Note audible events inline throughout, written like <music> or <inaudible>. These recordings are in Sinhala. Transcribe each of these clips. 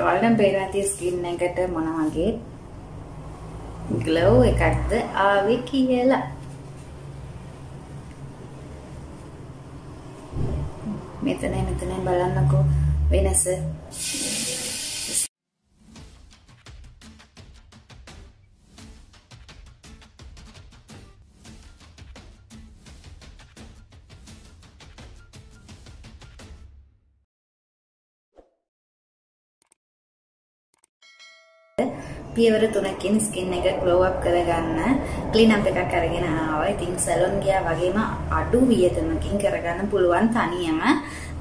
ඔයාලට පේනවා ඇති ස්කින් එකට මොන වගේ ග්ලෝ එකක්ද ආවේ කියලා. මෙතන මෙතන බලන්නකෝ වෙනස. පියවර තුනකින් ස්කින් එක ග්ලෝ අප් කරගන්න ක්ලීන් අප් එකක් අරගෙන ආවා. ඉතින් සැලොන් ගියා වගේම අඩු වියදමකින් කරගන්න පුළුවන් තනියම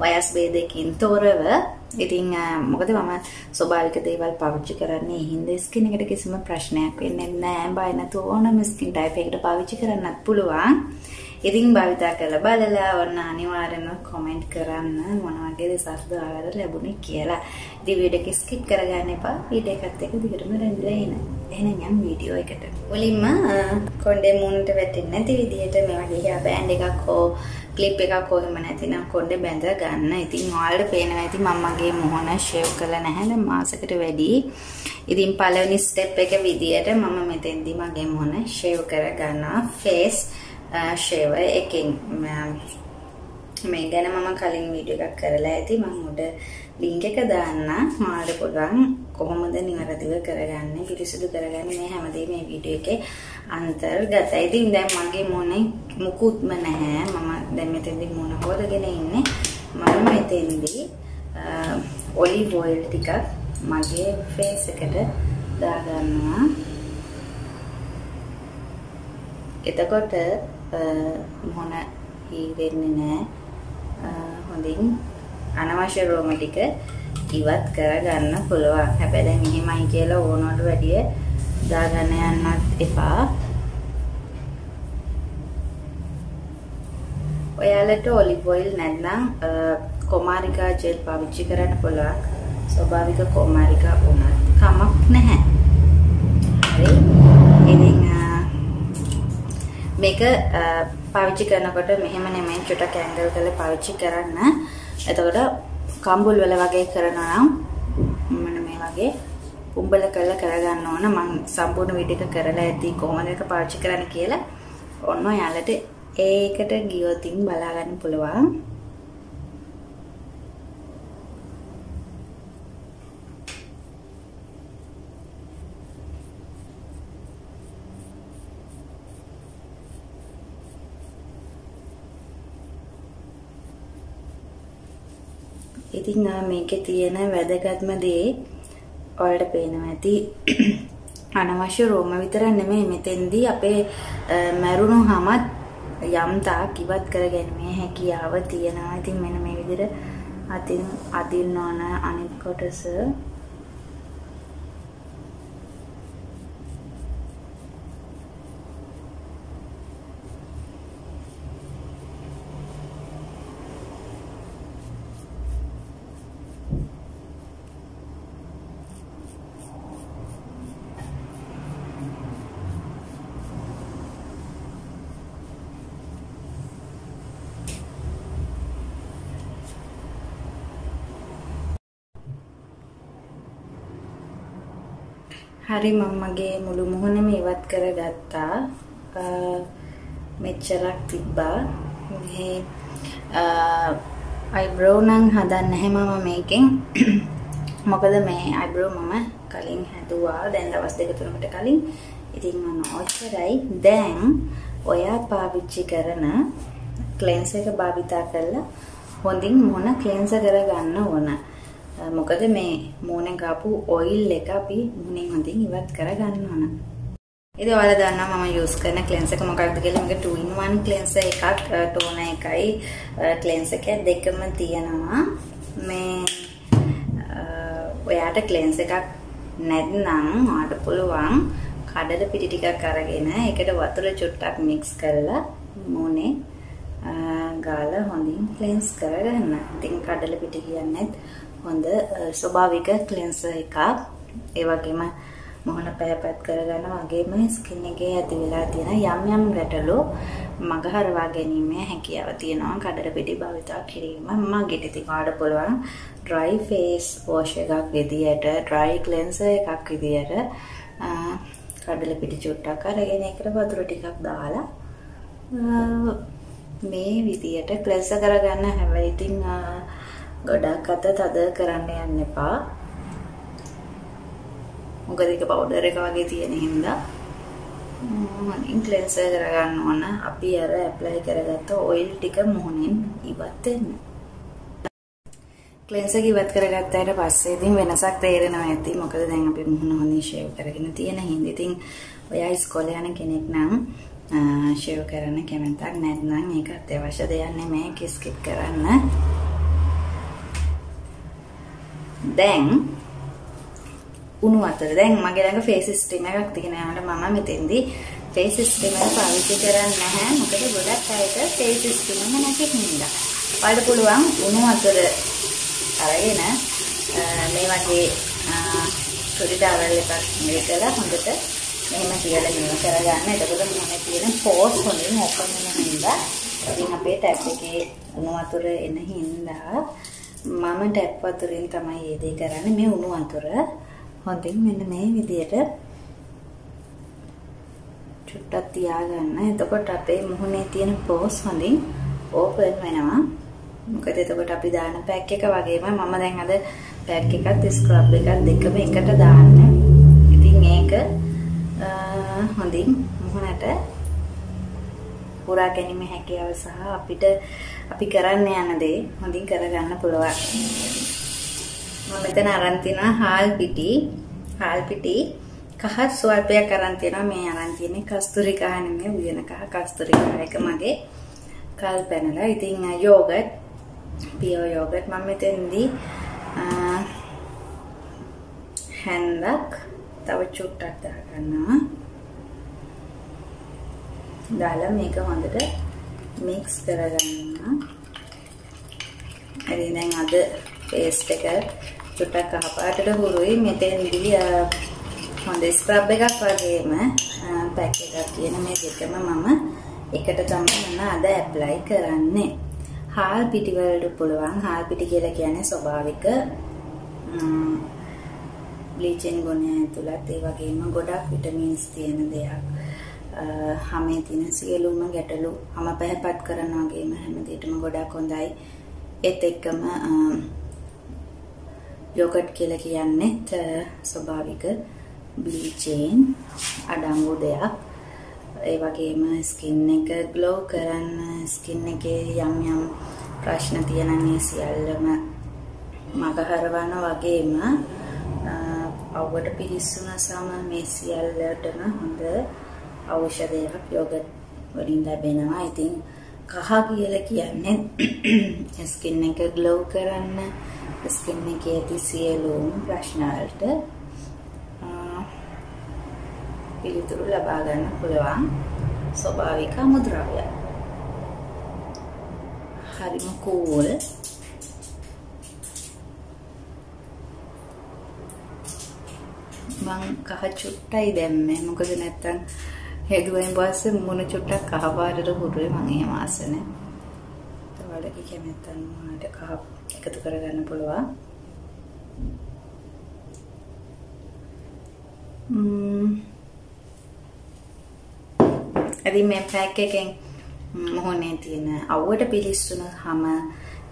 වයස් ભેදකින් තොරව. ඉතින් මොකද මම ස්වභාවික දේවල් පාවිච්චි කරන්නේ හින්දා ස්කින් එකට කිසිම ප්‍රශ්නයක් වෙන්නේ නැහැ. බය නැතුව ඕනම ස්කින් ටයිප් එකකට පාවිච්චි කරන්නත් පුළුවන්. ඉතින් භාවිතා කරලා බලලා ඔන්න අනිවාර්යෙන්ම කමෙන්ට් කරන්න මොන වගේ රිසල්ට්ද ඔයාලට ලැබුණේ කියලා. ඉතින් වීඩියෝ එක ස්කිප් කරගන්න එපා. වීඩියෝ එකත් එක්ක දිගටම රැඳිලා ඉන්න. එහෙනම් යම් වීඩියෝ එකට. මුලින්ම කොණ්ඩේ මූණට වැටෙන්නේ නැති විදිහට මේ වගේ හේර් බෑන්ඩ් එකක් හෝ ක්ලිප් එකක් හෝ එහෙම නැතිනම් කොණ්ඩේ බැඳ ගන්න. ඉතින් ඔයාලට පේනවා ඇති මම මගේ මුහුණ ෂේව් කළා නැහැ දැන් මාසෙකට වැඩි. ඉතින් පළවෙනි ස්ටෙප් එක විදියට මම මෙතෙන්දි මගේ මුහුණ ෂේව් කර ගන්නවා. ෆේස් ෂේව එකෙන් මේ ගැන මම කලින් වීඩියෝ එකක් කරලා ඇති මම උඩ ලින්ක් එක දාන්න මාළට පුළුවන් කොහොමද නිවැරදිව කරගන්නේ පිරිසිදු කරගන්නේ මේ හැමදේම මේ වීඩියෝ එකේ අන්තර්ගතයි. ඉතින් දැන් මගේ මොනේ මුකුත්ම නැහැ. මම දැන් මෙතෙන්දි මොන හොදගෙන ඉන්නේ. මම මෙතෙන්දි ඔලිව් ඔයිල් ටිකක් මගේ ෆේස් එකට දාගන්නවා. එතකොට මොන හීරෙන්නේ නැහැ. හොඳින් අනවශ්‍ය රෝම ටික ඉවත් කරගන්න පුළුවන්. හැබැයි දැන් මෙහෙමයි කියලා ඕනවට වැඩිය දාගන්න යන්නත් එපා. ඔයාලට ඔලිව් ඔයිල් නැත්නම් කොමාරිකා ජෙල් පාවිච්චි කරන්න පුළුවන්. ස්වභාවික කොමාරිකා වුණත් කමක් නැහැ. හරි. ඉතින් මේක පාවිච්චි කරනකොට මෙහෙම නෙමෙයි චුට්ටක් ඇන්ගල් කරලා පාවිච්චි කරන්න. එතකොට කම්බුල් වල වගේ කරනවා නම් මම මේ වගේ උඹල කරලා කරගන්න ඕන මම සම්පූර්ණ වීඩියෝ එක කරලා ඇති කොහොමද ඒක පාවිච්චි කරන්න කියලා ඔන්න ඔයාලට ඒකට ගියොතින් බලා ගන්න පුළුවන්. ඉතින් මේකේ තියෙන වැදගත්ම දේ ඔයාලට පේනවා ඇති අනවශ්‍ය රෝම විතර නෙමෙයි මෙතෙන්දී අපේ මැරුණු හැමත් යම් තාක් ඉවත් කරගැනීමේ හැකියාව තියෙනවා. ඉතින් මෙන්න මේ විදිහට අතින් අදින්න ඕන අනිත් කොටස හරි මම මගේ මුළු මුහුණම ඉවත් කරගත්තා. මෙච්චරක් තිබ්බා. මේ අයිබ්‍රෝ නම් හදන්නේ නැහැ මම මේකෙන්. මොකද මේ අයිබ්‍රෝ මම කලින් හැදුවා. දැන් දවස් දෙක තුනකට කලින්. ඉතින් මම ඔච්චරයි. දැන් ඔයා පාවිච්චි කරන ක්ලෙන්ස් එක භාවිතා කරලා හොඳින් මුහුණ ක්ලෙන්ස් කරගන්න ඕන. මොකද මේ මූණෙන් ගාපු ඔයිල් එක අපි මුහුණෙන් හොඳින් ඉවත් කරගන්න ඕන. ඉතින් ඔයාලා දන්නවා මම යූස් කරන ක්ලෙන්ස් එක මොකක්ද කියලා මේක 2 in 1 ක්ලෙන්ස් එකක් ටෝනර් එකයි ක්ලෙන්ස් එක දෙකම තියෙනවා. මේ ඔයාට ක්ලෙන්ස් එකක් නැත්නම් ඔයාට පුළුවන් කඩල පිටි ටිකක් අරගෙන ඒකට වතුර චුට්ටක් මික්ස් කරලා මූණේ ගාලා හොඳින් ක්ලෙන්ස් කරගන්න. ඉතින් කඩල පිටි කියන්නේ හොඳ ස්වභාවික ක්ලෙන්සර් එකක්. ඒ වගේම මොහොන පැහැපත් කරගන්න වගේම ස්කින් එකේ ඇති වෙලා තියෙන යම් යම් ගැටලු මගහරවා ගැනීමේ හැකියාව තියෙනවා. කඩර පිටි භාවිතා කිරීම මගෙට ඉතින් ආඩ පුළුවන් dry face wash එකක් විදියට dry cleanser එකක් විදියට කඩල පිටි චුට්ටක් අරගෙන ඒකට වතුර ටිකක් දාලා මේ විදියට ක්ලෙන්සර් කරගන්න හැබැයි ඉතින් ගොඩක් අත තද කරන්න යන්න එපා. මොකද ඒක පවුඩර් එක වගේ තියෙන හින්දා මනින් ක්ලෙන්සර් කරගන්න ඕන. අපි අර ඇප්ලයි කරගත්ත ඔයිල් ටික මුහුණෙන් ඉවත් වෙන්න. ක්ලෙන්සර් ඉවත් කරගත්තාට පස්සේ ඉතින් වෙනසක් තේරෙනවා ඇති. මොකද දැන් අපි මුහුණ හොඳින් ෂේව් කරගෙන තියෙන හින්දා. ඉතින් ඔයා ඉස්කෝලේ යන කෙනෙක් නම් ෂේව් කරන්න කැමැත්තක් නැත්නම් ඒක අත්‍යවශ්‍ය දෙයක් නෙමෙයි ස්කිප් කරන්න. දැන් උණු අතර දැන් මගේ ළඟ ෆේස් ස්ටීම් එකක් තියෙනවාට මම මෙතෙන්දී ෆේස් ස්ටීම් එක පාවිච්චි කරන්නේ නැහැ මොකද ගොඩක් අයට ෆේස් ස්ටීම් එක නැති හින්දා. ඔයාලට පුළුවන් උණු අතර අරගෙන මේ වගේ පොඩි ටවල් එකක් මේකලා හොඳට මෙහෙම කියලා මෙහෙම කරගන්න. එතකොට මොනේ තියෙන පෝස් හොඳින් ඕපන් වෙන හින්දා ඉතින් අපේ ටැප් එකේ උණු වතුර එන හින්දා මම ටැප් වතුරෙන් තමයි ඒ දේ කරන්නේ මේ උණු වතුර හොඳින් මෙන්න මේ විදියට චුට්ටක් තියාගන්න. එතකොට අපේ මුහුණේ තියෙන පෝස් හොඳින් ඕපන් වෙනවා. මොකද එතකොට අපි දාන පැක් එක වගේම මම දැන් අද පැක් එකත් ස්ක්‍රබ් එකත් දෙකම එකට දාන්න. ඉතින් ඒක හොඳින් මුහුණට පුරා ගැනීම හැකියාව සහ අපිට අපි කරන්න යන දේ හොඳින් කරගන්න පුළුවන්. මම මෙතන අරන් තිනවා හාල් පිටි. හාල් පිටි කහ ස්වල්පයක් අරන් තිනවා. මේ අරන් තියෙන්නේ කස්තුරි කහ නෙමෙයි උයන කහ කස්තුරි කහ එක මගේ කල් පැනලා. ඉතින් යෝගට් පියෝ යෝගට් මම මෙතෙන්දී හැන්දක් තව චුට්ටක් දාගන්නවා. දාලා මේක හොඳට මික්ස් කරගන්නවා. හරි දැන් අද පේස්ට් එක චුට්ටක් කහපාටට හුරුයි මෙතෙන්දී හොඳ ස්ක්‍රබ් එකක් වගේම පැක් එකක් තියෙන මේ දෙකම මම එකට තමයි මම අද ඇප්ලයි කරන්නේ. හාල් පිටි වලට පුළුවන් හාල් පිටි කියලා කියන්නේ ස්වභාවික බ්ලීචින් ගුණය ඇතුළත් ඒ වගේම ගොඩක් විටමින්ස් තියෙන දෙයක්. හැමේ තියෙන සියලුම ගැටලු හැම පැහැපත් කරන වගේම හැම දෙයකම ගොඩක් හොඳයි. ඒත් එක්කම යෝගට් කියලා කියන්නේත් ස්වභාවික බ්ලීචින් අඩංගු දෙයක්. ඒ වගේම ස්කින් එක ග්ලෝ කරන්න ස්කින් එකේ යම් යම් ප්‍රශ්න තියෙන මේ සියල්ලම මගහරවන වගේම අවුවට පිළිස්සුන සම මේ සියල්ලටම හොඳ ඖෂධයක් යෝගට් වලින් ලැබෙනවා. ඉතින් කහ කියලා කියන්නේ <clears throat> ස්කින් එක ග්ලෝ කරන්න ස්කින් එකේ ඇති සියලුම ප්‍රශ්න වලට පිළිතුරු ලබා ගන්න පුළුවන් ස්වභාවික අමුද්‍රව්‍ය. හරිම කූල්. මං කහ චුට්ටයි දැම්මේ. මොකද නැත්තම් හෙදුවෙන් පස්සේ මුණ චුට්ටක් කහ පාටට හුරුවේ මං එහෙම ආසනේ. ඔයාලගේ කැමැත්තන් මොනට කහ එකතු කරගන්න පුළුවන්. ඉතින් මේ පැක් එකෙන් මොහොනේ තියෙන අවුවට පිලිස්සුන හැම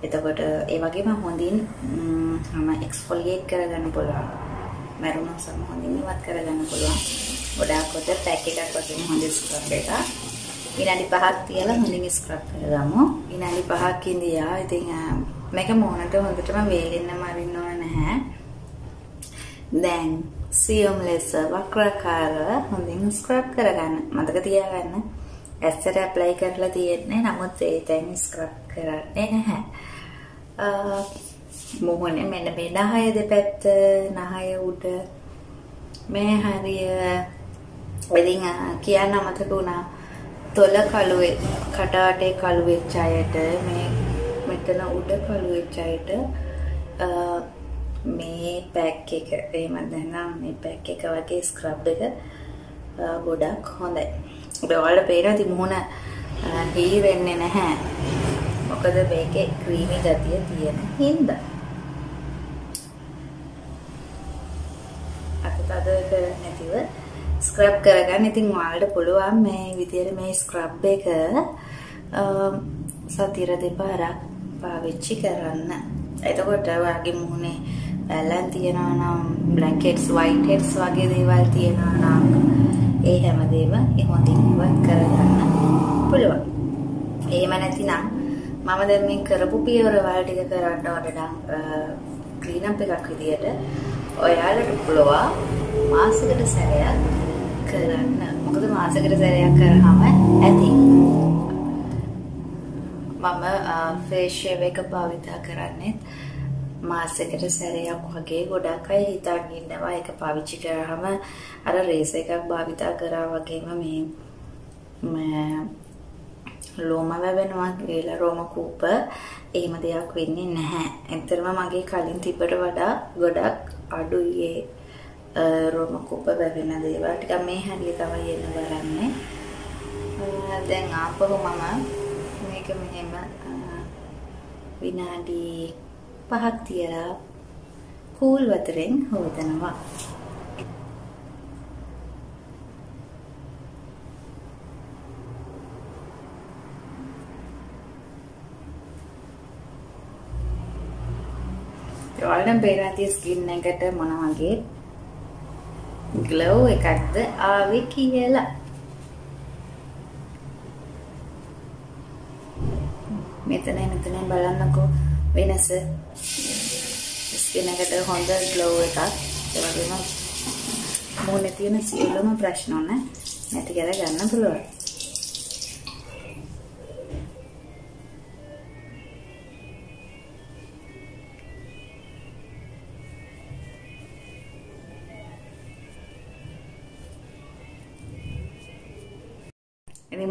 එතකොට ඒ වගේම හොඳින් හැම එක්ස්ෆොලියේට් කරගන්න පුළුවන්. මරුණ සම හොඳින් ඉවත් කරගන්න පුළුවන්. ගොඩාක් කොට පැක් එකක් වගේ හොඳ ස්ක්‍රබ් එකක්. විනාඩි 5ක් තියලා හොඳින් ස්ක්‍රබ් කරගමු. විනාඩි 5ක් ඉඳියා. ඉතින් මේක මොනට හොඳටම වේලෙන්නම අරින්න ඕන නැහැ. දැන් සියුම් ලෙස වක්‍රාකාර හොඳින් ස්ක්‍රබ් කරගන්න. මතක තියාගන්න. ඇස්සට ඇප්ලයි කරලා තියෙන්නේ. නමුත් ඒ තැන් ස්ක්‍රබ් කරන්නේ නැහැ. මොහොනේ මෙන්න මේ නහය දෙපැත්ත, නහය උඩ මේ හරිය ඉතින් කියන්න අමතක වුණා. තොල කළුවේ කටාටේ කළු වෙච්ච අයට මේ මෙතන උඩ කළු වෙච්ච අයට මේ පැක් එක එහෙම නැත්නම් මේ පැක් එක වගේ ස්ක්‍රබ් එක ගොඩක් හොඳයි. ඔබ ඔයාලට පේනවා ඉතින් මුහුණ හී වෙන්නේ නැහැ. මොකද මේකේ ක්‍රීමි ගතිය තියෙන හින්දා. අත තද කරන්නේ නැතිව ස්ක්‍රබ් කරගන්න. ඉතින් ඔයාලට පුළුවන් මේ විදිහට මේ ස්ක්‍රබ් එක සතිර දෙපාරක් පාවිච්චි කරන්න. එතකොට ඔයාගේ මුහුණේ පැලන් තියනවා නම් බ්ලැන්කට්ස් වයිට් හෙඩ්ස් වගේ දේවල් තියනවා නම් ඒ හැමදේම හොඳින් ඉවත් කරගන්න පුළුවන්. එහෙම නැතිනම් මම දැන් මේ කරපු පියවරවල් ටික කරන්න වඩා ක්ලීන් අප් එකක් විදියට ඔයාලට පුළුවන් මාසෙකට සැරයක් කරන්න. මොකද මාසෙකට සැරයක් කරාම ඇති. මම ෆේෂියල් එක භාවිතා කරන්නේ මාසෙකට සැරයක් වගේ ගොඩක් අය හිතාගෙන ඉන්නවා ඒක පාවිච්චි කරාම අර රේස් එකක් භාවිතා කරා වගේම මේ ලෝම වැවෙනවා කියලා රෝම කූප එහෙම දෙයක් වෙන්නේ නැහැ. ඇත්තටම මගේ කලින් තිබ්බට වඩා ගොඩක් අඩුයි රෝම කූප වැවෙන දේවල්. ටිකක් මේ හැටි තමයි එන්න බලන්නේ. දැන් ආපහු මම මේක මෙහෙම විනාඩි පහක් තියලා කූල් වතුරෙන් හොදනවා. ඔයාලට පේනවා තිය ස්කින් එකට මොන වගේ ග්ලෝ එකක්ද ආවේ කියලා. මෙතන මෙතන බලන්නකෝ වෙනස ස්කින් එකට හොඳ ග්ලෝ එකක් ඒ වගේම මූණේ තියෙන සියලුම ප්‍රශ්න නැති කර ගන්න පුළුවන්.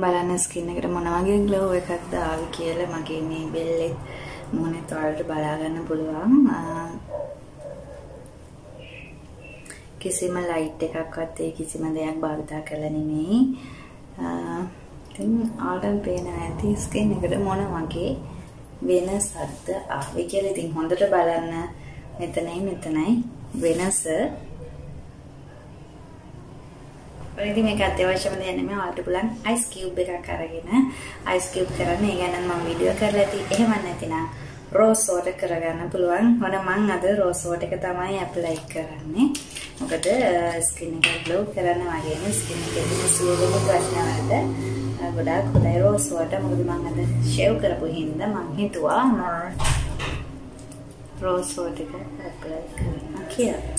බලන්න ස්කින් එකට මොන වගේ ග්ලෝ එකක්ද ආවේ කියලා මගේ මේ බෙල්ලෙත් මොනෙත් ඔයාලට බලා ගන්න පුළුවන්. කිසිම ලයිට් එකක්වත් ඒ කිසිම දෙයක් භාවිතා කළා නෙමෙයි. ඉතින් ආඩම් පේන ඇති ස්කින් එකට මොන වගේ වෙනසක්ද ආවේ කියලා ඉතින් හොඳට බලන්න මෙතනයි මෙතනයි වෙනස ඉතින් මේක අත්‍යවශ්‍යම දෙයක් නෙමෙයි ඔයාලට පුළුවන් අයිස් කියුබ් එකක් අරගෙන අයිස් කියුබ් කරන්න. ඒ ගැන මම වීඩියෝ කරලා ඇති. එහෙම නැතිනම් රෝස් වෝටර් කරගන්න පුළුවන්. හොන මං අද රෝස් වෝටර් එක තමයි ඇප්ලයි කරන්නේ. මොකද ස්කින් එක ග්ලෝ කරන්න වගේම ස්කින් එකේ තියෙන සියලුම ප්‍රශ්න වලට ගොඩාක් හොඳයි රෝස් වෝටර්. මොකද මං අද ෂේව් කරපු හින්දා මං හිතුවා රෝස් වෝටර් එක ඇප්ලයි කරන්න කියලා.